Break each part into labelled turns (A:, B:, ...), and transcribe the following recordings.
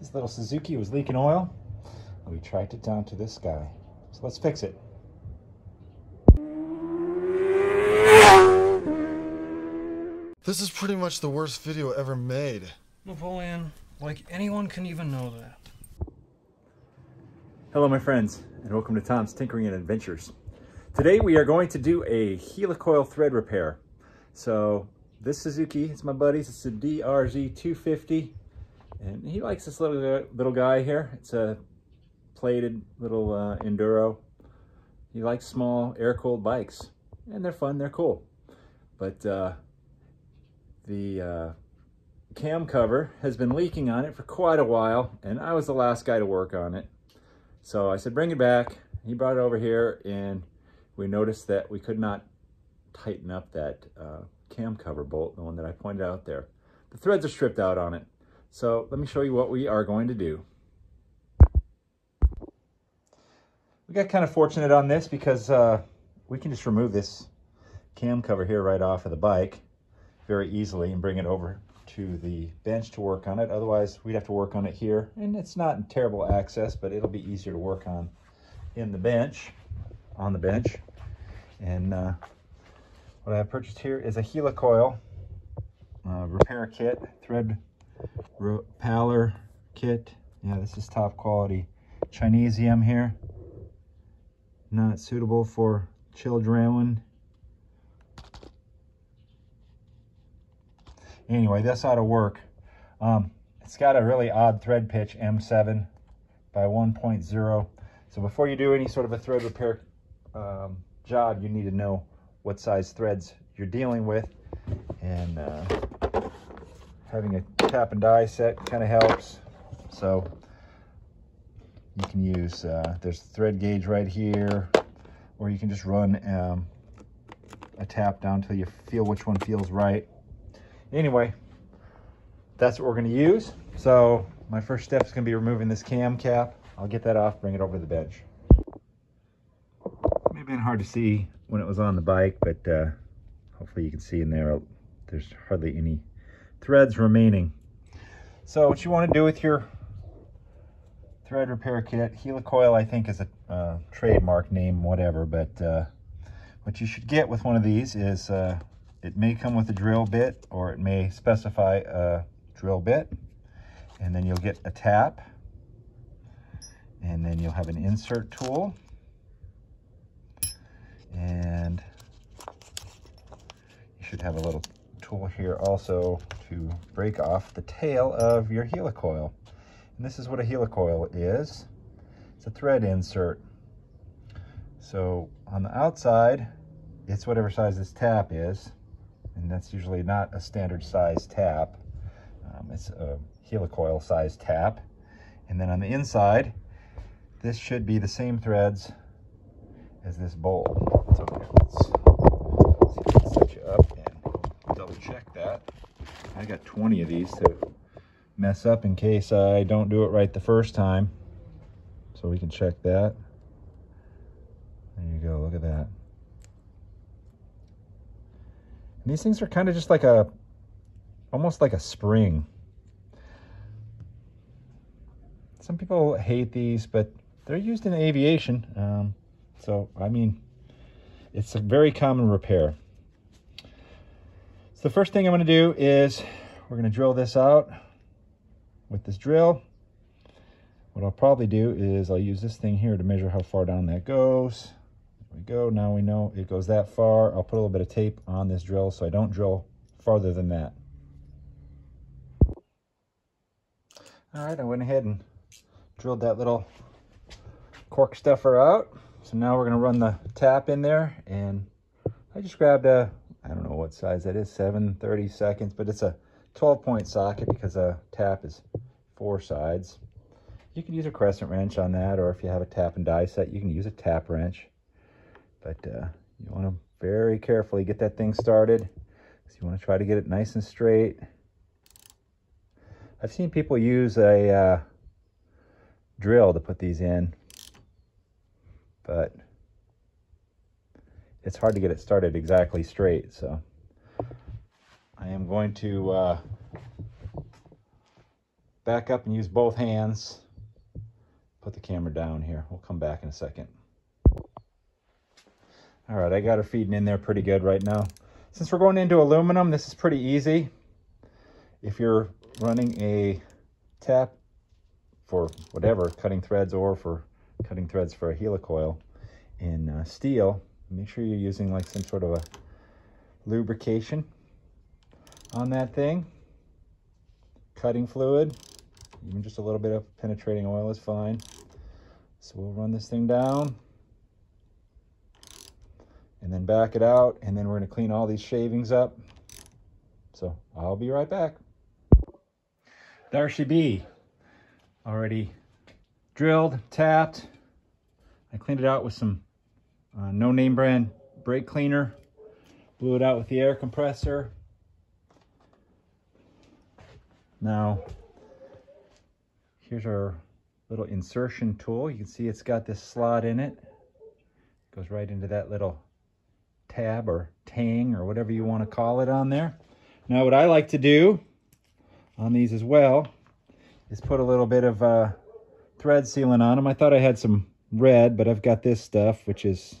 A: This little Suzuki was leaking oil, and we tracked it down to this guy. So let's fix it.
B: This is pretty much the worst video ever made.
C: Napoleon, like anyone can even know that.
A: Hello my friends, and welcome to Tom's Tinkering and Adventures. Today we are going to do a helicoil thread repair. So this Suzuki, it's my buddy's, it's a DRZ250, and he likes this little little guy here. It's a plated little uh, Enduro. He likes small air-cooled bikes, and they're fun, they're cool. But uh, the uh, cam cover has been leaking on it for quite a while, and I was the last guy to work on it. So I said, bring it back. He brought it over here and we noticed that we could not tighten up that uh, cam cover bolt, the one that I pointed out there. The threads are stripped out on it. So let me show you what we are going to do. We got kind of fortunate on this because uh, we can just remove this cam cover here right off of the bike very easily and bring it over to the bench to work on it. Otherwise, we'd have to work on it here. And it's not terrible access, but it'll be easier to work on in the bench, on the bench. And uh, what I have purchased here is a helicoil uh, repair kit, thread repaller kit. Yeah, this is top quality Chinesium here. Not suitable for children Anyway, this ought to work. Um, it's got a really odd thread pitch, M7 by 1.0. So before you do any sort of a thread repair um, job, you need to know what size threads you're dealing with. And uh, having a tap and die set kind of helps. So you can use, uh, there's thread gauge right here, or you can just run um, a tap down until you feel which one feels right. Anyway, that's what we're gonna use. So my first step is gonna be removing this cam cap. I'll get that off, bring it over to the bench. It may have been hard to see when it was on the bike, but uh, hopefully you can see in there, there's hardly any threads remaining. So what you wanna do with your thread repair kit, Helicoil I think is a uh, trademark name, whatever, but uh, what you should get with one of these is uh, it may come with a drill bit or it may specify a drill bit. And then you'll get a tap. And then you'll have an insert tool. And you should have a little tool here also to break off the tail of your helicoil. And this is what a helicoil is. It's a thread insert. So on the outside, it's whatever size this tap is and that's usually not a standard size tap. Um, it's a helicoil size tap. And then on the inside, this should be the same threads as this bowl. So let's see if I can set you up and double check that. I got 20 of these to mess up in case I don't do it right the first time. So we can check that. There you go, look at that. And these things are kind of just like a, almost like a spring. Some people hate these, but they're used in aviation. Um, so, I mean, it's a very common repair. So the first thing I'm going to do is we're going to drill this out with this drill. What I'll probably do is I'll use this thing here to measure how far down that goes we go. Now we know it goes that far. I'll put a little bit of tape on this drill so I don't drill farther than that. All right, I went ahead and drilled that little cork stuffer out. So now we're gonna run the tap in there and I just grabbed a, I don't know what size that is, 7 30 seconds, but it's a 12 point socket because a tap is four sides. You can use a crescent wrench on that, or if you have a tap and die set, you can use a tap wrench. But uh, you want to very carefully get that thing started. So you want to try to get it nice and straight. I've seen people use a uh, drill to put these in, but it's hard to get it started exactly straight. So I am going to uh, back up and use both hands. Put the camera down here. We'll come back in a second. All right, I got her feeding in there pretty good right now. Since we're going into aluminum, this is pretty easy. If you're running a tap for whatever, cutting threads or for cutting threads for a helicoil in uh, steel, make sure you're using like some sort of a lubrication on that thing. Cutting fluid, even just a little bit of penetrating oil is fine. So we'll run this thing down and then back it out and then we're going to clean all these shavings up. So I'll be right back. There she be. Already drilled, tapped. I cleaned it out with some uh, no name brand brake cleaner. Blew it out with the air compressor. Now, here's our little insertion tool. You can see it's got this slot in it. Goes right into that little tab or tang or whatever you want to call it on there. Now what I like to do on these as well is put a little bit of uh, thread sealant on them. I thought I had some red, but I've got this stuff, which is,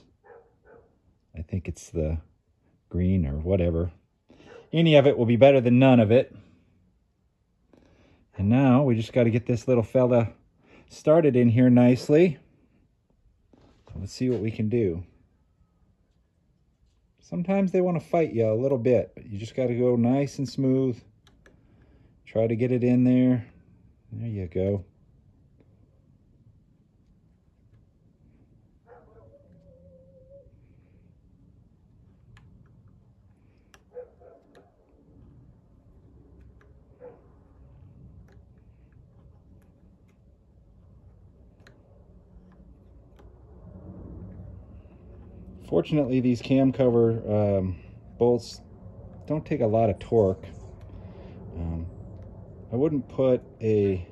A: I think it's the green or whatever. Any of it will be better than none of it. And now we just got to get this little fella started in here nicely. Let's see what we can do. Sometimes they want to fight you a little bit, but you just got to go nice and smooth. Try to get it in there. There you go. Fortunately, these cam cover um, bolts don't take a lot of torque. Um, I wouldn't put a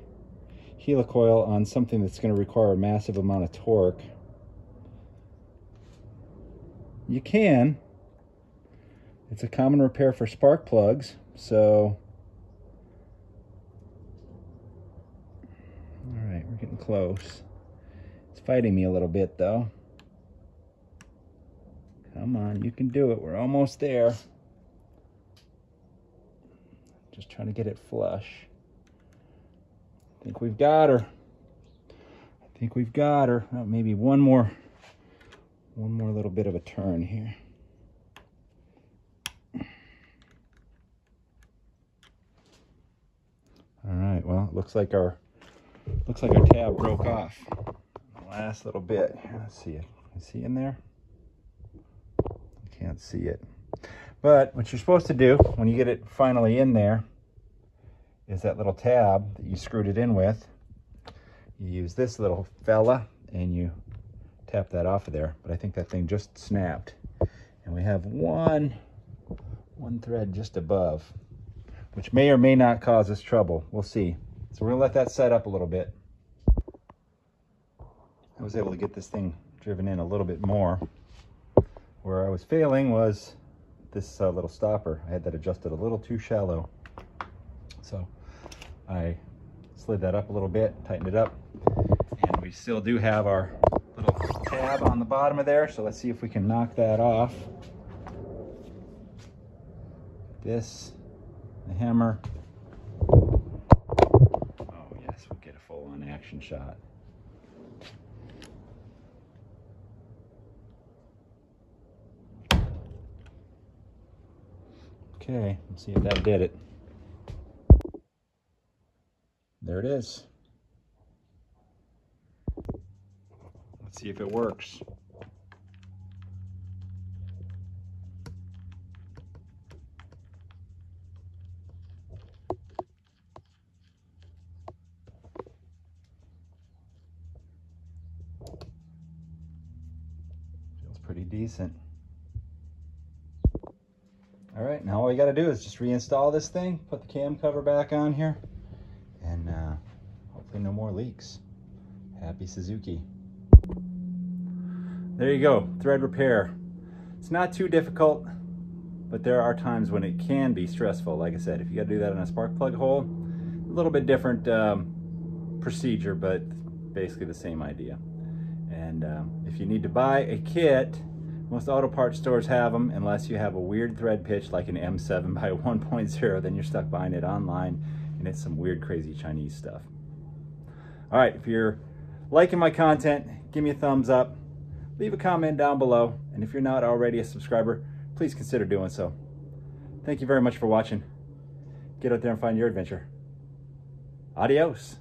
A: helicoil on something that's going to require a massive amount of torque. You can. It's a common repair for spark plugs, so... Alright, we're getting close. It's fighting me a little bit, though. Come on, you can do it. We're almost there. Just trying to get it flush. I think we've got her. I think we've got her. Oh, maybe one more, one more little bit of a turn here. All right, well, it looks like our looks like our tab broke off. The last little bit. Let's see it. Is he in there? See it. But what you're supposed to do when you get it finally in there is that little tab that you screwed it in with. You use this little fella and you tap that off of there. But I think that thing just snapped. And we have one, one thread just above, which may or may not cause us trouble. We'll see. So we're gonna let that set up a little bit. I was able to get this thing driven in a little bit more. Where I was failing was this uh, little stopper. I had that adjusted a little too shallow. So I slid that up a little bit, tightened it up, and we still do have our little tab on the bottom of there. So let's see if we can knock that off. This, the hammer. Oh yes, we'll get a full on action shot. Okay, let's see if that did it. There it is. Let's see if it works. Feels pretty decent. All right, now all you gotta do is just reinstall this thing, put the cam cover back on here, and uh, hopefully no more leaks. Happy Suzuki. There you go, thread repair. It's not too difficult, but there are times when it can be stressful. Like I said, if you gotta do that on a spark plug hole, A little bit different um, procedure, but basically the same idea. And um, if you need to buy a kit, most auto parts stores have them, unless you have a weird thread pitch like an M7 by 1.0, then you're stuck buying it online, and it's some weird, crazy Chinese stuff. All right, if you're liking my content, give me a thumbs up, leave a comment down below, and if you're not already a subscriber, please consider doing so. Thank you very much for watching. Get out there and find your adventure. Adios.